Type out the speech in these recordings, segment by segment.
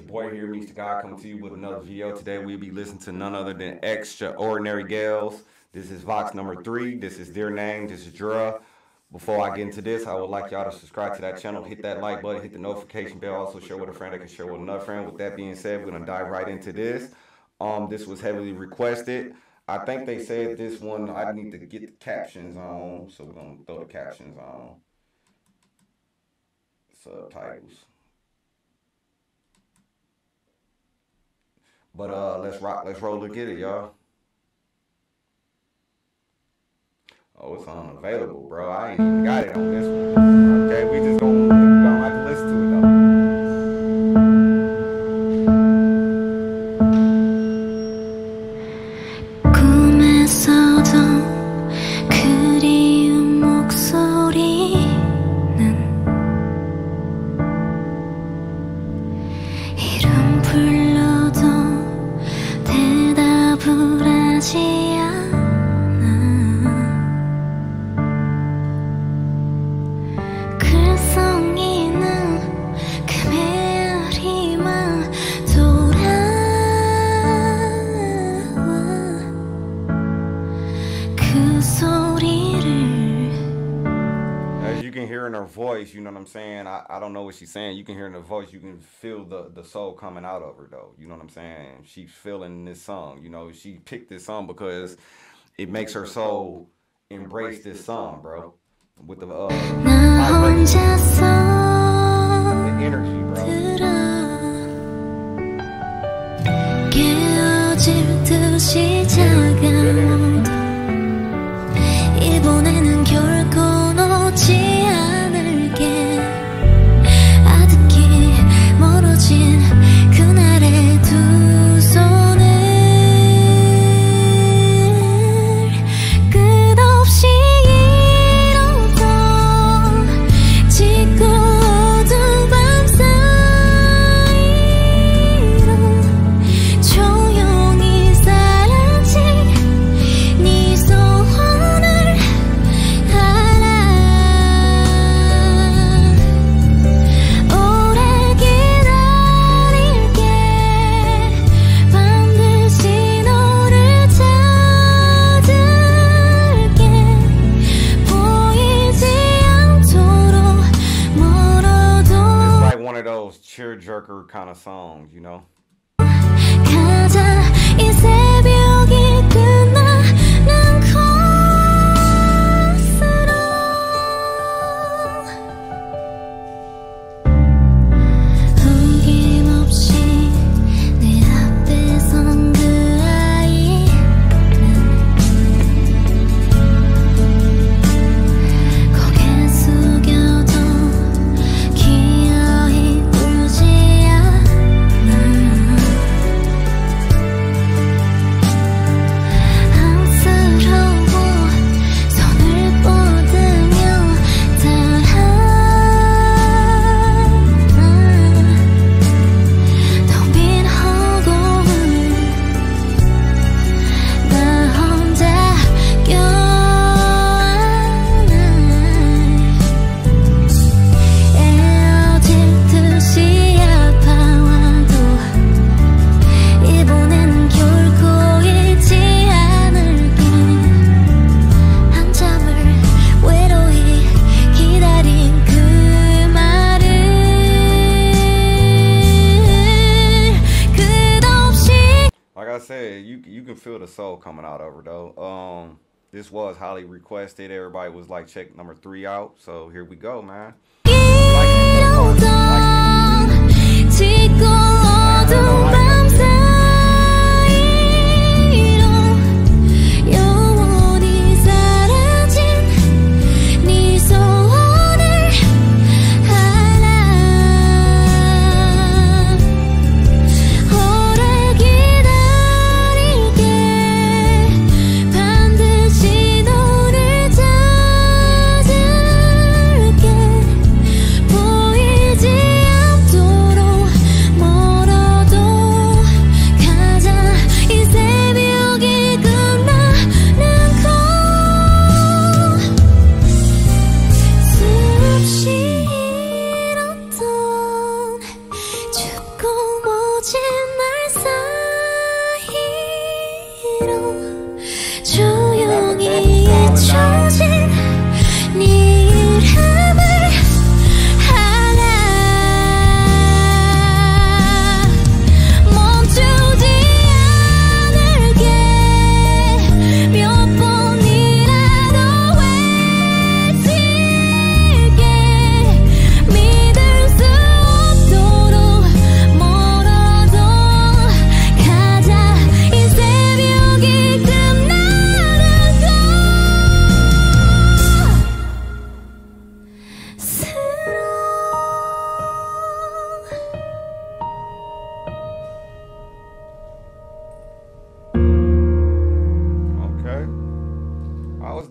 What up, world? It's your boy here, Mr. God, coming to you with another video. Today we'll be listening to none other than Extraordinary Gals. This is Vox number three. This is their name. This is Dra. Before I get into this, I would like y'all to subscribe to that channel, hit that like button, hit the notification bell, also share with a friend I can share with another friend. With that being said, we're gonna dive right into this. Um, this was heavily requested. I think they said this one I need to get the captions on, so we're gonna throw the captions on. Subtitles. But uh, let's rock, let's roll to get it, y'all. Oh, it's unavailable, bro. I ain't even got it on this one. Okay, we just gonna hear in her voice, you know what I'm saying? I, I don't know what she's saying. You can hear in her voice, you can feel the, the soul coming out of her though. You know what I'm saying? She's feeling this song. You know, she picked this song because it, makes, her soul embrace, this song, bro. With the uh the energy, bro. Tearjerker kind of songs, you know? Said, you you can feel the soul coming out of her though. Um, this was highly requested. Everybody was like, check number three out. So here we go, man. 주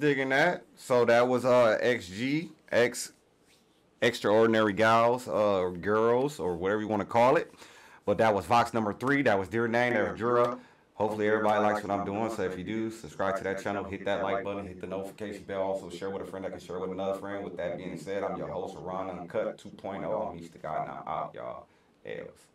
digging that. So that was uh XG X Extraordinary Gals, uh girls or whatever you want to call it. But that was Vox number three. That was Dear Name. That was Juria. Hopefully everybody likes what I'm doing. So if you do, subscribe to that channel, hit that like button, hit the notification bell. Also share with a friend that can share with another friend. With that being said, I'm your host, Raw And Uncut 2.0. I'm East the God, I'm out, y'all. Else.